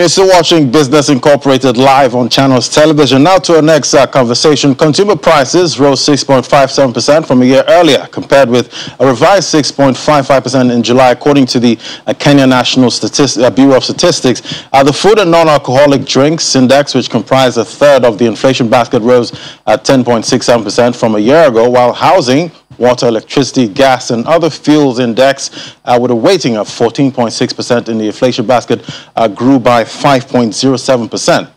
You're still watching Business Incorporated live on Channels Television. Now to our next uh, conversation. Consumer prices rose 6.57% from a year earlier, compared with a revised 6.55% in July, according to the uh, Kenya National Statist uh, Bureau of Statistics. Uh, the food and non-alcoholic drinks index, which comprised a third of the inflation basket, rose at 10.67% from a year ago, while housing water, electricity, gas, and other fuels index uh, with a weighting of 14.6% in the inflation basket uh, grew by 5.07%.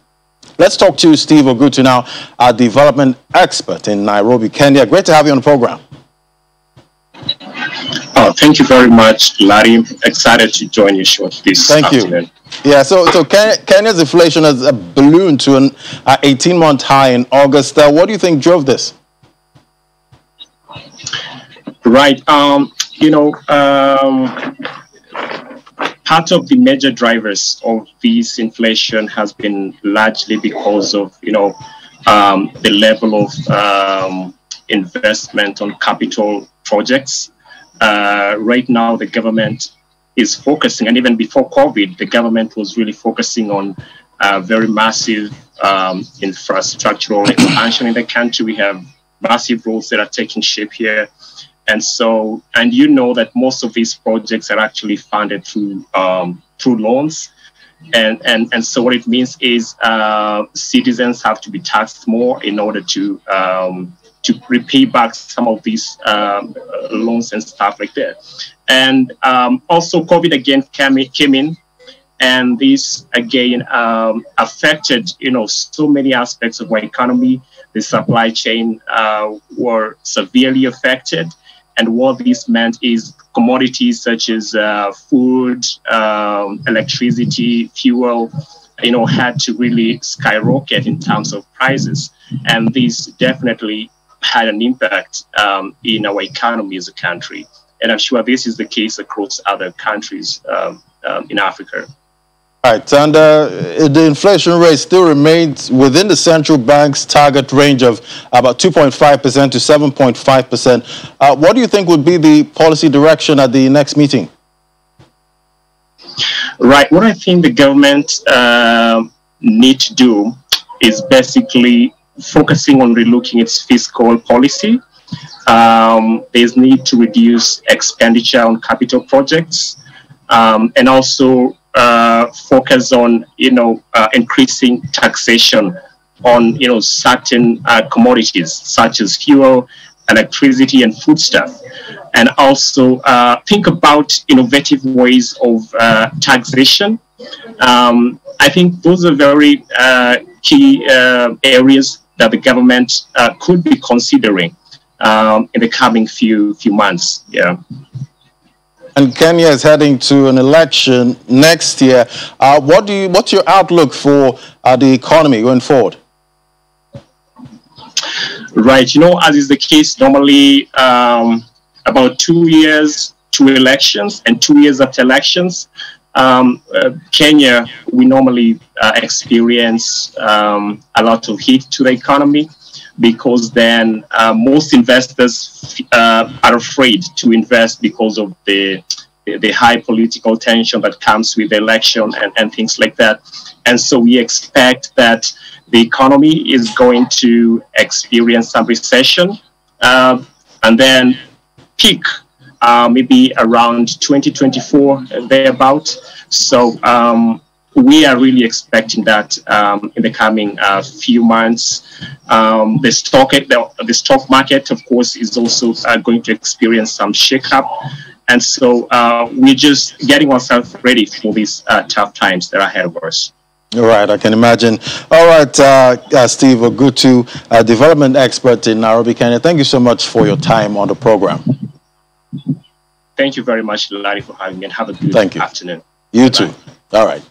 Let's talk to Steve Ogutu now, a development expert in Nairobi, Kenya. Great to have you on the program. Oh, thank you very much, Larry. Excited to join you short this Thank afternoon. you. Yeah, so so Kenya's inflation has ballooned to an 18-month high in August. Uh, what do you think drove this? Right. Um, you know, um, part of the major drivers of this inflation has been largely because of, you know, um, the level of um, investment on capital projects. Uh, right now, the government is focusing, and even before COVID, the government was really focusing on uh, very massive um, infrastructural expansion in the country. We have massive roles that are taking shape here. And so, and you know that most of these projects are actually funded through um, through loans. And, and, and so what it means is uh, citizens have to be taxed more in order to um, to repay back some of these um, loans and stuff like that. And um, also COVID again came, came in and this again um, affected you know so many aspects of our economy the supply chain uh, were severely affected and what this meant is commodities such as uh, food, um, electricity, fuel, you know, had to really skyrocket in terms of prices. And this definitely had an impact um, in our economy as a country. And I'm sure this is the case across other countries um, um in Africa. Right, and uh, the inflation rate still remains within the central bank's target range of about 2.5% to 7.5%. Uh, what do you think would be the policy direction at the next meeting? Right, what I think the government uh, need to do is basically focusing on relooking its fiscal policy. Um, there's need to reduce expenditure on capital projects um, and also uh, focus on you know uh, increasing taxation on you know certain uh, commodities such as fuel, electricity, and foodstuff, and also uh, think about innovative ways of uh, taxation. Um, I think those are very uh, key areas that the government could be considering um, in the coming few few months. Yeah and Kenya is heading to an election next year. Uh, what do you, what's your outlook for uh, the economy going forward? Right. You know, as is the case, normally um, about two years to elections and two years after elections, um, uh, Kenya, we normally uh, experience um, a lot of heat to the economy because then uh, most investors uh, are afraid to invest because of the the high political tension that comes with the election and, and things like that. And so we expect that the economy is going to experience some recession uh, and then peak uh, maybe around 2024 thereabout. So um, we are really expecting that um, in the coming uh, few months. Um, the stock the, the, stock market, of course, is also uh, going to experience some shakeup, and so uh, we're just getting ourselves ready for these uh, tough times that are ahead of us. All right, I can imagine. All right, uh, uh, Steve Ogutu, development expert in Nairobi, Kenya. Thank you so much for your time on the program. Thank you very much, Larry, for having me, and have a good Thank you. afternoon. You Bye. too. All right.